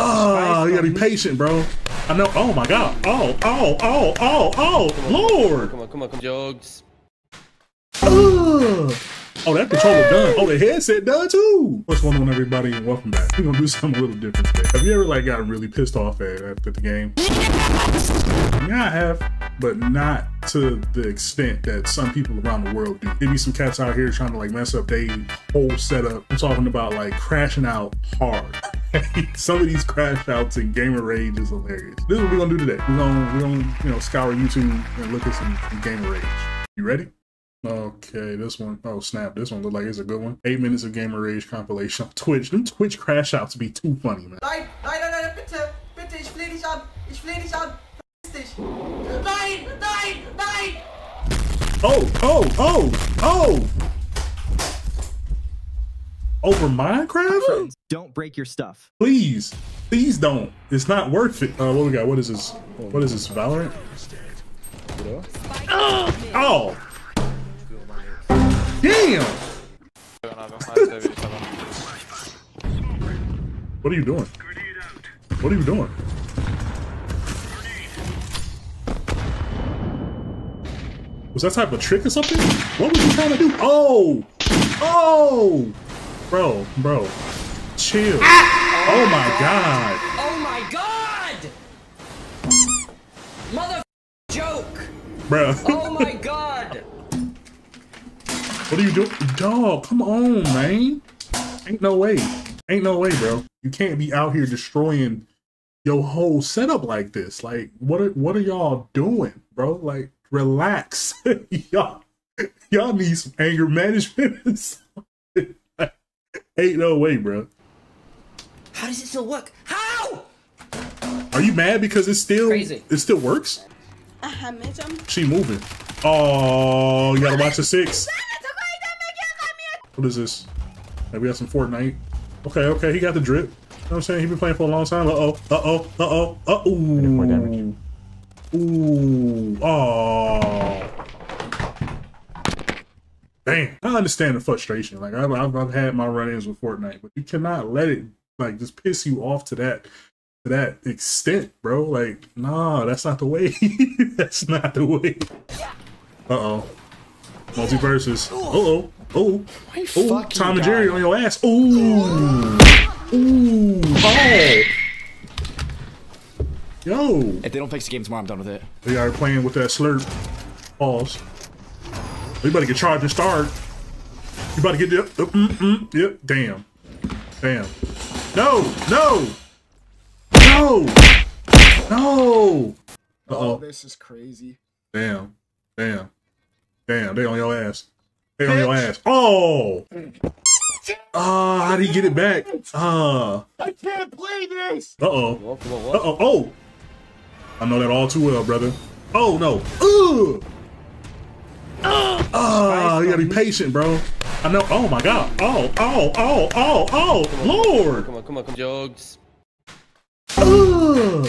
Oh, you gotta be patient, bro. I know. Oh my god. Oh, oh, oh, oh, oh, Lord. Come on, come on, come on, Jogs. Ugh. Oh, that controller done. Oh, the headset done too. What's going on, everybody, and welcome back. We're gonna do something a little different today. Have you ever like gotten really pissed off at, at the game? Yeah, I have, but not to the extent that some people around the world do. There be some cats out here trying to like mess up their whole setup. I'm talking about like crashing out hard. some of these crash outs in gamer rage is hilarious. This is what we're gonna do today. We're gonna we're gonna you know scour YouTube and look at some, some gamer rage. You ready? Okay, this one, oh snap, this one look like it's a good one. Eight minutes of gamer rage compilation on Twitch. Them Twitch crash outs be too funny, man. Nein, nein, nein, bitte, bitte, ich flehe dich an, ich flehe dich an, dich. Nein, nein, nein. Oh, oh, oh, oh! Over Minecraft? Don't break your stuff. Please, please don't. It's not worth it. Uh, what we got? What is this? What is this? Valorant? Oh! Damn! What are you doing? What are you doing? Was that type of trick or something? What was you trying to do? Oh! Oh! Bro, bro. Chill. Ah! Oh my god. Oh my god! Mother joke! Bro. Oh my god! What are you doing? Dog, come on, man. Ain't no way. Ain't no way, bro. You can't be out here destroying your whole setup like this. Like, what are what are y'all doing, bro? Like, relax. y'all, y'all need some anger management. Ain't no way, bro. How does it still work? How? Are you mad because it's still Crazy. it still works? Uh she moving. Oh, you gotta watch the six. What is this? Hey, we got some Fortnite. Okay, okay, he got the drip. You know what I'm saying? He been playing for a long time. Uh-oh, uh-oh, uh-oh, uh-oh. Ooh, oh. Damn, I understand the frustration. Like I've, I've, I've had my run-ins with Fortnite, but you cannot let it like just piss you off to that to that extent, bro. Like, nah, that's not the way. that's not the way. Uh oh. MultiVersus. Uh oh. Oh. Oh. Tom and Jerry on your ass. Ooh. Ooh. Oh. Yo. If they don't fix the game tomorrow, I'm done with it. They are playing with that slurp. Pause. We better get charged and start. You about to get the. Uh, mm, mm, yep. Damn. Damn. No. No. No. No. Uh Oh, this is crazy. Damn. Damn. Damn. They on your ass. They on your ass. Oh. Ah, how did he get it back? Ah. I can't play this. Uh oh. What, what, Uh what? oh. Oh. I know that all too well, brother. Oh no. Ugh. Ah, you gotta be patient, bro. I know. Oh my god. Oh, oh, oh, oh, oh, Lord. Come on, come on, come on, Jogs. Ugh.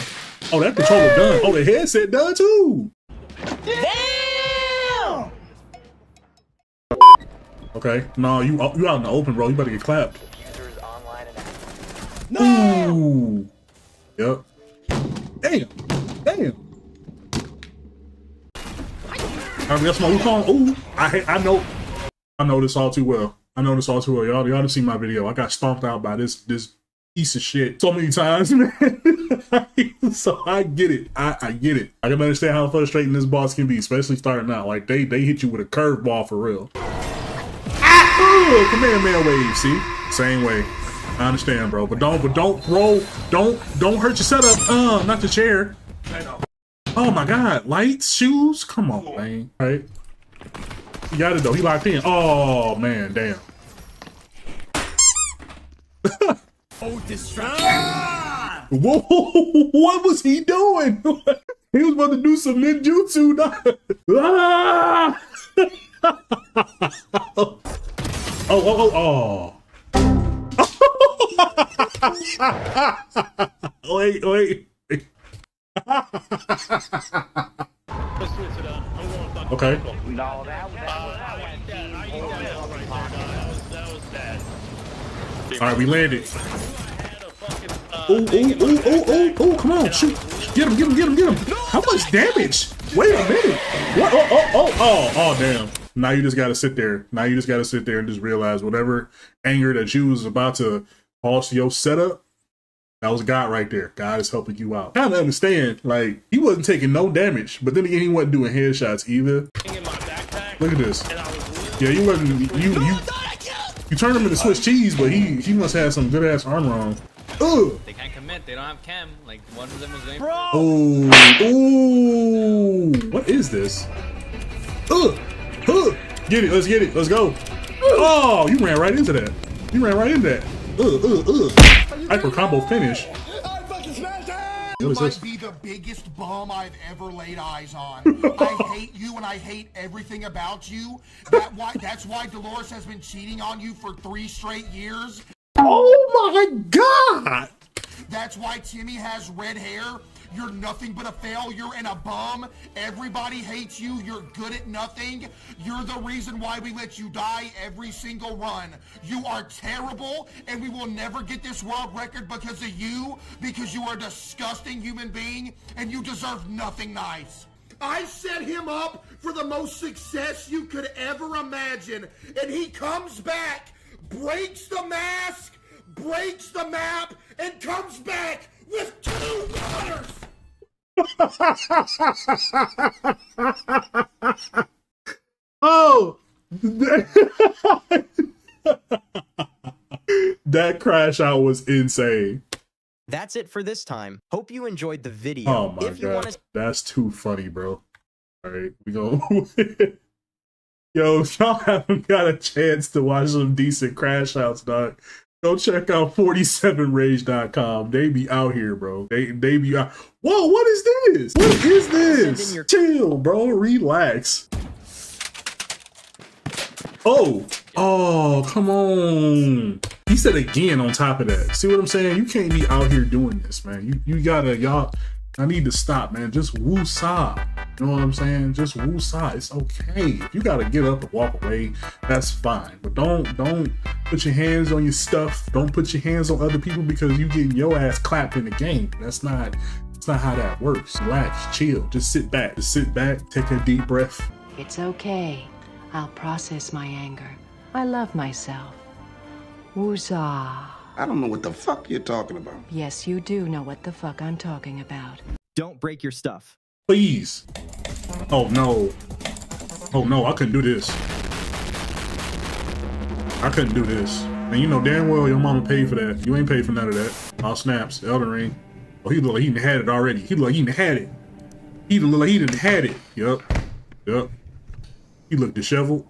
Oh, that controller done. Oh, the headset done too. Damn! Okay. No, you you out in the open, bro. You better get clapped. Ooh. Yep. Damn. Damn. I mean, that's my Wukong. Ooh. I I know. I know this all too well. I know this all too well. Y'all, y'all done seen my video. I got stomped out by this this piece of shit so many times, man. so I get it. I, I get it. I can understand how frustrating this boss can be, especially starting out. Like they they hit you with a curveball for real. Ooh, command man wave, see? Same way. I understand, bro. But don't but don't throw don't don't hurt your setup. Uh, not the chair. Oh my god, lights, shoes? Come on, man. All right. He got it though. He locked in. Oh man, damn. Oh destroy. Whoa, what was he doing? he was about to do some ninjutsu. ah! oh, oh, oh, oh. wait, wait. Okay. All right, we landed. oh, oh, oh, oh, oh, come on, shoot. Get him, get him, get him, get him. How much damage? Wait a minute. What? Oh, oh, oh, oh, oh, damn. Now you just gotta sit there. Now you just gotta sit there and just realize whatever anger that you was about to cause to your setup, that was God right there. God is helping you out. Kind of understand, like he wasn't taking no damage, but then again, he wasn't doing headshots either. Look at this. Yeah, you wasn't. You you you turned him into Swiss cheese, but he he must have some good ass armor on. Ugh. They can't commit. They don't have chem. Like one of them was going. Oh, ooh. What is this? Ugh. Ugh. Get it. Let's get it. Let's go. Oh, you ran right into that. You ran right into that. Ugh, ugh, ugh. Hyper combo finish. You What is might this? be the biggest bum I've ever laid eyes on. I hate you and I hate everything about you. That why that's why Dolores has been cheating on you for three straight years. Oh my god. That's why Timmy has red hair. You're nothing but a failure and a bum. Everybody hates you. You're good at nothing. You're the reason why we let you die every single run. You are terrible, and we will never get this world record because of you, because you are a disgusting human being, and you deserve nothing nice. I set him up for the most success you could ever imagine, and he comes back, breaks the mask, breaks the map, and comes back with two waters. Oh. that crash out was insane. That's it for this time. Hope you enjoyed the video. Oh my if you god, want to that's too funny, bro. All right, we go. Yo, y'all haven't got a chance to watch some decent crash outs, dog. Go check out 47rage.com. They be out here, bro. They they be out. Whoa, what is this? What is this? your- Chill, bro. Relax. Oh, oh, come on. He said again on top of that. See what I'm saying? You can't be out here doing this, man. You you gotta y'all. I need to stop, man. Just woo saw. You know what I'm saying? Just woo saw. It's okay. If you gotta get up and walk away, that's fine. But don't don't put your hands on your stuff. Don't put your hands on other people because you getting your ass clapped in the game. That's not that's not how that works. Relax, chill. Just sit back. Just sit back. Take a deep breath. It's okay. I'll process my anger. I love myself. Woozah. I don't know what the fuck you're talking about. Yes, you do know what the fuck I'm talking about. don't break your stuff. Please. Oh no. Oh no, I couldn't do this. I couldn't do this. And you know damn well your mama paid for that. You ain't paid for none of that. All snaps, Elden Ring. Oh, he look like he done had it already. He look like he done had it. He look like he done had it. Yup. Yup. He look disheveled.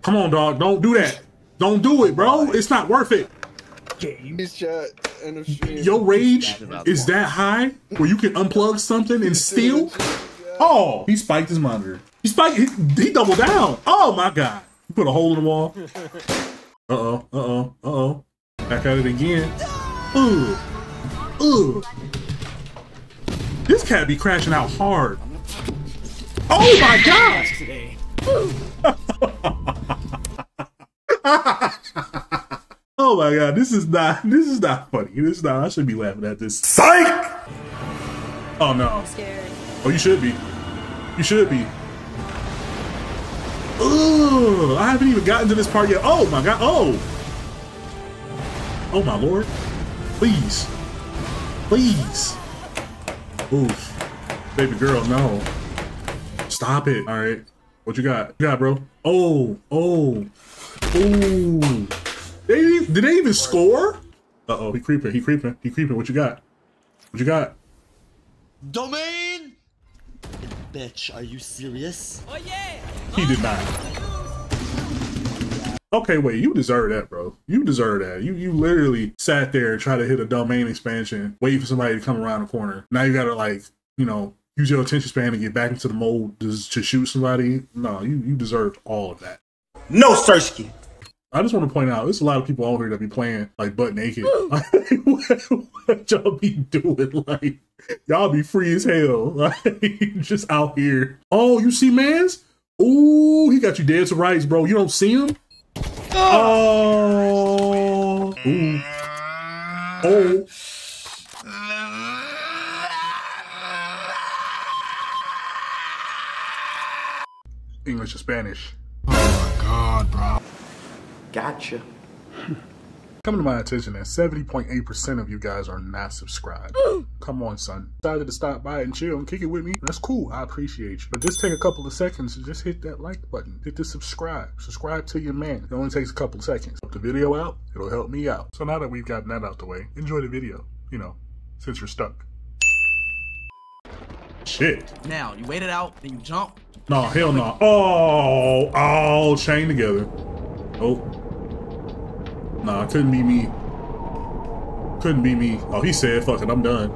Come on, dog. Don't do that. Don't do it, bro. It's not worth it. He's chat and a stream. Your rage is that high where you can unplug something and steal? Oh, he spiked his monitor. He spiked. He, he doubled down. Oh my god! He put a hole in the wall. Uh oh. Uh oh. Uh oh. Back at it again. Ooh. Ooh. This cat be crashing out hard. Oh my god! Oh my god, this is not this is not funny. This is not I should be laughing at this. Psych! Oh no. Scared. Oh you should be. You should be. Ugh, I haven't even gotten to this part yet. Oh my god. Oh. Oh my lord. Please. Please. Oof. Baby girl, no. Stop it. Alright. What you got? You got, bro? Oh, oh, oh. They did they even score? Uh oh, he creeping, he creeping, he creeping. What you got? What you got? Domain? Bitch, are you serious? Oh yeah. He did not. Okay, wait, you deserve that, bro. You deserve that. You you literally sat there and tried to hit a domain expansion, waiting for somebody to come around the corner. Now you gotta like, you know, use your attention span to get back into the mode to, to shoot somebody. No, you you deserved all of that. No, Sersky. I just want to point out, there's a lot of people out here that be playing like butt naked. Like, what, what y'all be doing? Like, y'all be free as hell. Like, just out here. Oh, you see Mans? Ooh, he got you dead to rights, bro. You don't see him? Oh. Ooh. Oh. English or Spanish. Oh my god, bro. Gotcha. Coming to my attention that 70.8% of you guys are not subscribed. Come on, son. Decided to stop by and chill and kick it with me. That's cool. I appreciate you. But just take a couple of seconds and just hit that like button. Hit the subscribe. Subscribe to your man. It only takes a couple of seconds. Help the video out. It'll help me out. So now that we've gotten that out the way, enjoy the video. You know, since you're stuck. Shit. Now, you wait it out, then you jump. No, hell no. Oh, all chained together. Oh. Nah, couldn't be me. Couldn't be me. Oh, he said, fuck it, I'm done.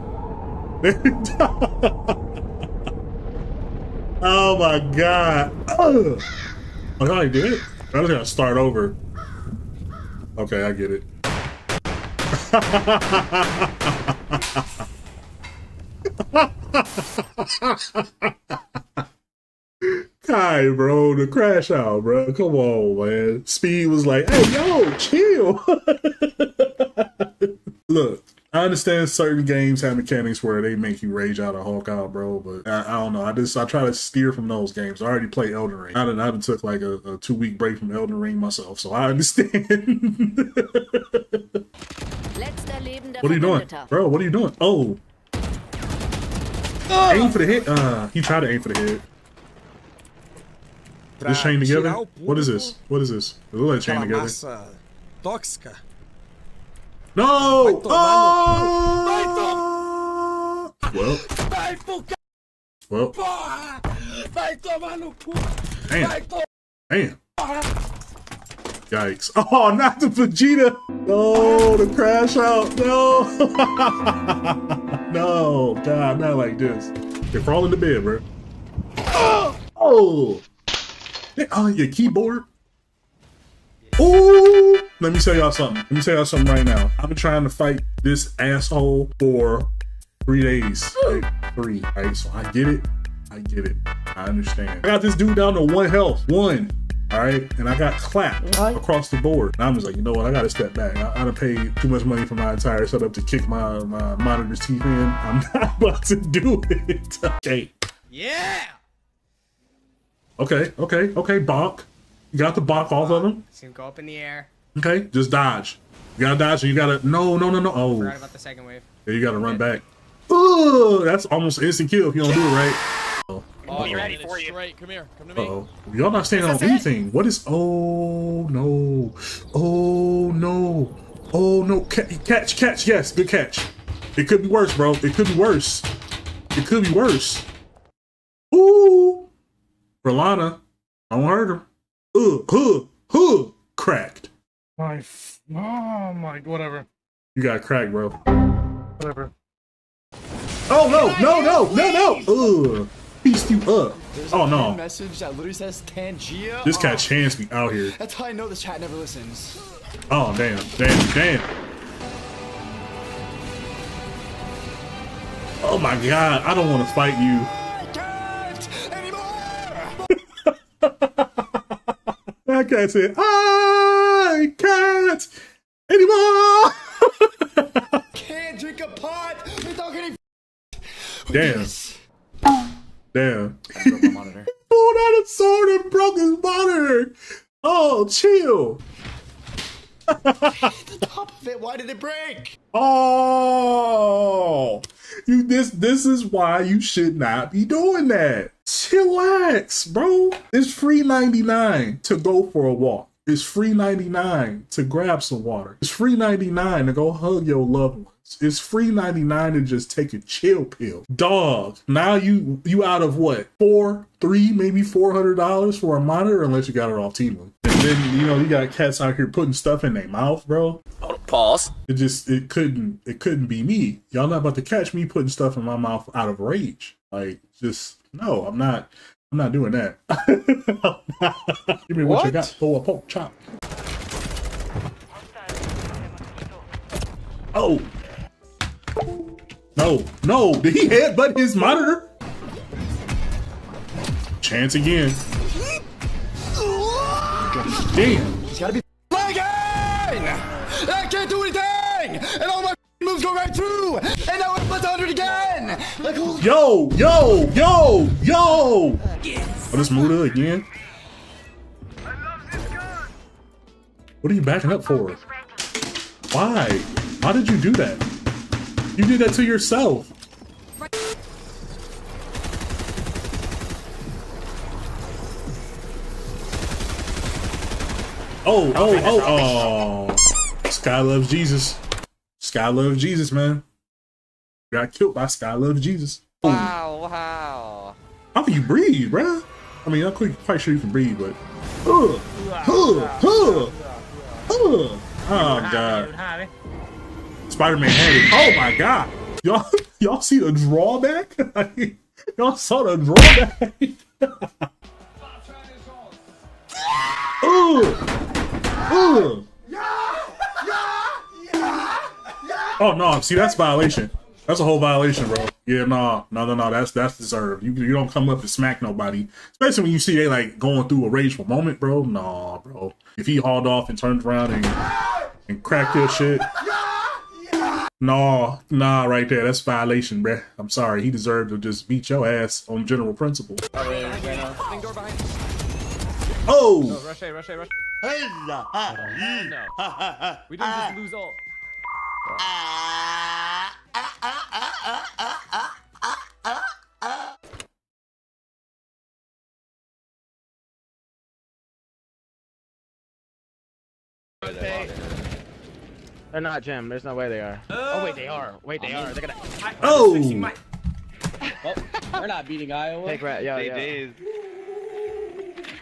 oh my god. Oh, I did it? I just gotta start over. Okay, I get it. Kai, bro, the crash out, bro. Come on, man. Speed was like, hey, yo, chill. Look, I understand certain games have mechanics where they make you rage out or Hulk out, bro, but I, I don't know. I just I try to steer from those games. I already played Elden Ring. I done, I done took like a, a two week break from Elden Ring myself, so I understand. what are you doing? Bro, what are you doing? Oh. Aim for the hit. Uh, he tried to aim for the head. This chain together? What is this? What is this? It looks like chain together. Tóxica. No! Oh! Well. Well. Damn. Damn. Yikes. Oh, not the Vegeta! No, the crash out. No. no. God, not like this. They're crawling to bed, bro. Oh! oh. Oh, your keyboard. Ooh! Let me tell y'all something. Let me tell y'all something right now. I've been trying to fight this asshole for three days. Like, three, right? So I get it. I get it. I understand. I got this dude down to one health. One. All right. And I got clapped across the board. And I'm just like, you know what? I got to step back. I, I done paid too much money for my entire setup to kick my, my monitor's teeth in. I'm not about to do it. okay. Yeah! Okay, okay, okay, bonk. You got the bonk off of him. It's gonna go up in the air. Okay, just dodge. You gotta dodge, and you gotta no, no, no, no. Oh, Forgot about the second wave. yeah, you gotta run back. Ooh, that's almost instant kill if you don't do it right. Oh, Oh, ready for you. Right, come here. Come to Uh me. oh, y'all not standing on anything. What is? Oh no! Oh no! Oh no! Catch, catch! Yes, good catch. It could be worse, bro. It could be worse. It could be worse. Ooh, Rolana, don't hurt him. Uh, huh, huh, cracked. My, f- oh my, whatever, You got cracked, bro. whatever. Oh no, no, no, no, no! Ugh, pieced you up. Oh no, message that literally says Tangia. this cat chance me out here. That's how I know this chat never listens. Oh damn, damn, damn. Oh my god, I don't want to fight you. That cat said, I can't anymore. Can't drink a pot without getting. Damn. Damn. my monitor. Pulled out a sword and broke his monitor. Oh, chill. the top of it. Why did it break? Oh, you this this is why you should not be doing that. Chillax, bro. It's free 99 to go for a walk. It's free 99 to grab some water. It's free 99 to go hug your loved ones. It's free 99 to just take a chill pill. Dog, now you you out of what? Four, three, maybe four hundred dollars for a monitor unless you got it off Temu. And then you know you got cats out here putting stuff in their mouth, bro. Pause. It just it couldn't it couldn't be me. Y'all not about to catch me putting stuff in my mouth out of rage. Like just no, I'm not I'm not doing that. Give me what, you got. Throw a poke chop. Oh. No, no. Did he headbutt his monitor? Chance again. Damn. It's gotta be lagging! I can't do anything! And all my let's go right through! And now it's 100 again! Like, Yo, yo, yo, yo! Oh, this Muda again? What are you backing up for? Why? Why did you do that? You did that to yourself. Oh, oh, oh, oh. Sky loves Jesus. Sky loves Jesus, man. Got killed by Sky loves Jesus. Wow, wow. How can you breathe, bruh? I mean, I'm quite, quite sure you can breathe, but. Uh, uh, uh, uh. Oh, God. Spider Man had it. Oh, my God. Y'all, y'all see the drawback? y'all saw the drawback? uh, uh. Oh, no. See, that's violation. That's a whole violation, bro. Yeah, no, no, no, no. That's that's deserved. You you don't come up and smack nobody, especially when you see they like going through a rageful moment, bro. No, bro. If he hauled off and turned around and and cracked your shit, no, nah, right there. That's violation, bruh. I'm sorry. He deserved to just beat your ass on general principle. Thing uh, door behind. Oh, No, rush A, rush A, rush No. We didn't just ah. lose all. They're not Jim. There's no way they are. oh wait, they are. Wait, they are. They're gonna. oh. Well, we're not beating Iowa. Take rat. Yo, yo.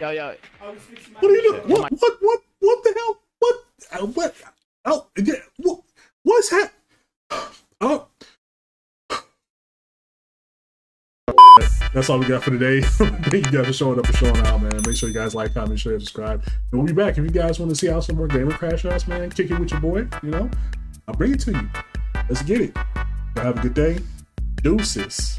Yo, yo. What are you doing? What, what, what, what the hell? What, uh, what? Oh, yeah, what, what's hap? That's all we got for today. Thank you guys for showing up and showing out, man. Make sure you guys like, comment, share, subscribe. And we'll be back. If you guys want to see how some more gamer crash outs, man, kick it with your boy, you know, I'll bring it to you. Let's get it. Have a good day. Deuces.